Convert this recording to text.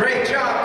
Great job.